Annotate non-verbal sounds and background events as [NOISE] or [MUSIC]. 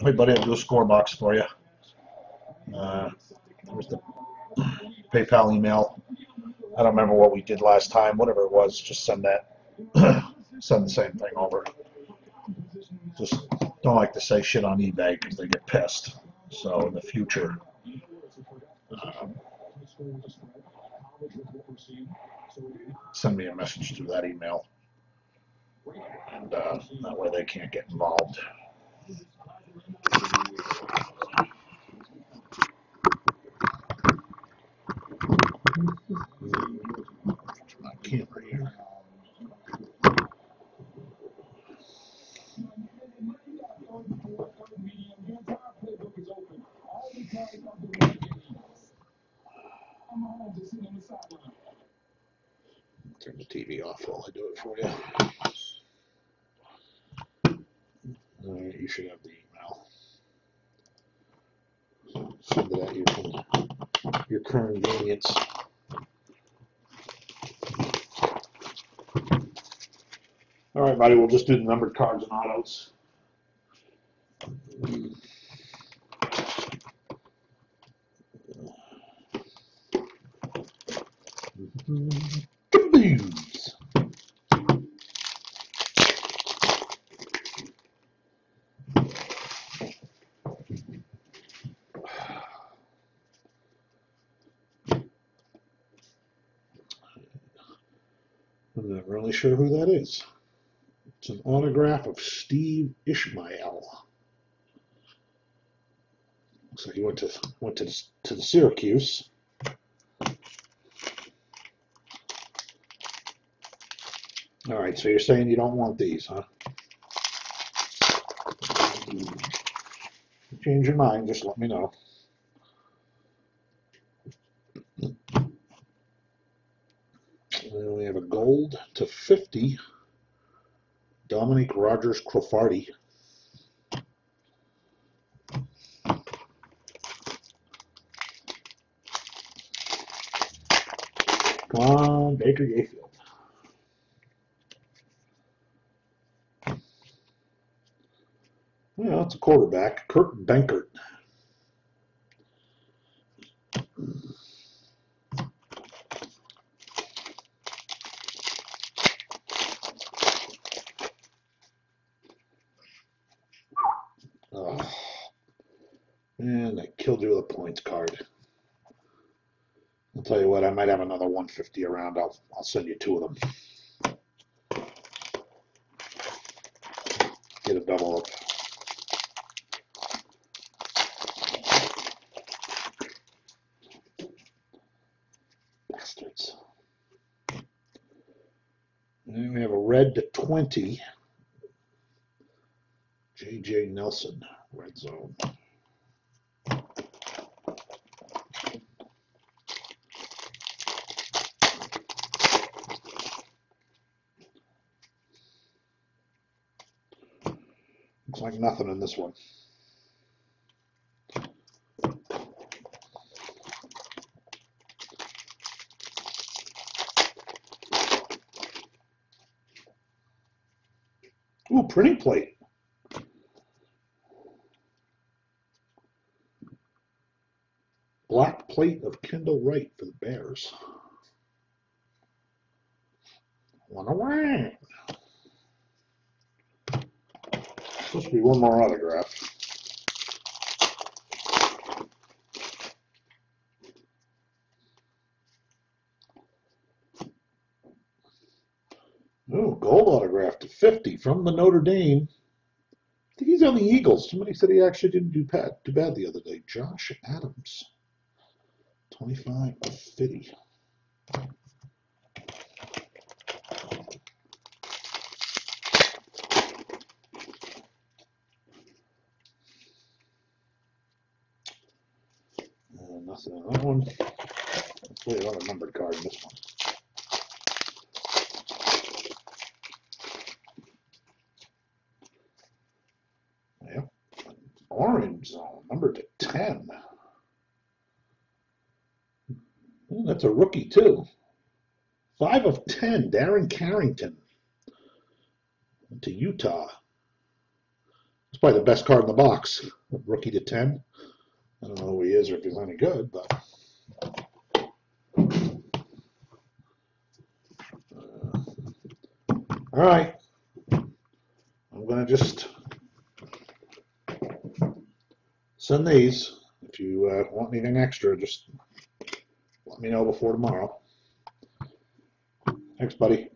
Hey, buddy, I'll do a score box for you. Uh, there's the PayPal email. I don't remember what we did last time. Whatever it was, just send that. [CLEARS THROAT] send the same thing over. Just don't like to say shit on eBay because they get pissed. So in the future, um, send me a message through that email, and uh, that way they can't get involved. Turn the TV off while I do it for you. Right, you should have the email. Send it your, your current convenience. All right, buddy, we'll just do the numbered cards and autos. Caboose. I'm not really sure who that is. It's an autograph of Steve Ishmael. Looks like he went to went to to the Syracuse. All right, so you're saying you don't want these, huh? Change your mind, just let me know. And then we have a gold to 50, Dominique Rodgers-Cromartie. Come on, Baker Mayfield. Well, it's a quarterback, Kurt Benkert. Oh. Eh, and I killed you with a points card. I'll tell you what, I might have another 150 around. I'll I'll send you two of them. Get a double up. Bastards. And then we have a red to 20. JJ Nelson, red zone. Looks like nothing in this one. Ooh, printing plate. Black plate of Kendall Wright for the Bears. One away. Supposed to be one more autograph. Oh, gold autograph to 50 from the Notre Dame. I think he's on the Eagles. Somebody said he actually didn't do bad, too bad the other day. Josh Adams. 25 of 50. Uh, nothing on that one. Hopefully another numbered card in this one. Yeah. Orange zone, number to 10. Oh, that's a rookie, too. Five of 10, Darren Carrington to Utah. It's probably the best card in the box. Rookie to 10. I don't know who he is or if he's any good, but. All right. I'm going to just send these. If you uh, want anything extra, just let me know before tomorrow. Thanks, buddy.